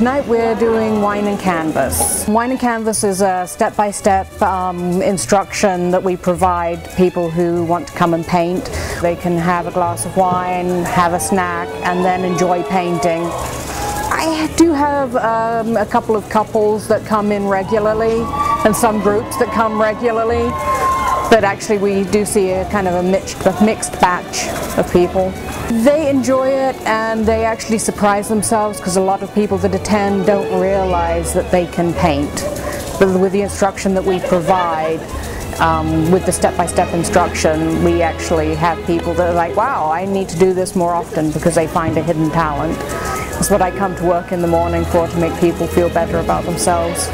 tonight we're doing Wine and Canvas. Wine and Canvas is a step-by-step -step, um, instruction that we provide people who want to come and paint. They can have a glass of wine, have a snack, and then enjoy painting. I do have um, a couple of couples that come in regularly and some groups that come regularly but actually we do see a kind of a mixed, a mixed batch of people. They enjoy it and they actually surprise themselves because a lot of people that attend don't realize that they can paint. But with the instruction that we provide, um, with the step-by-step -step instruction, we actually have people that are like, wow, I need to do this more often because they find a hidden talent. That's what I come to work in the morning for, to make people feel better about themselves.